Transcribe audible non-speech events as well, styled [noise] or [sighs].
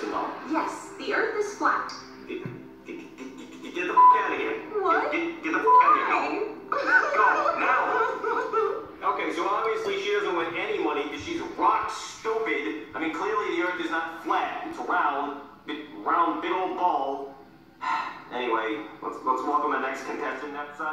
Simone. yes the Earth is flat. Get, get, get, get the f out of here. What? Get, the f out of here. Why? Go, now. Okay, so obviously she doesn't win any money because she's rock stupid. I mean, clearly the Earth is not flat. It's round, big, round, big old ball. [sighs] Anyway, let's let's welcome the next contestant. That's uh,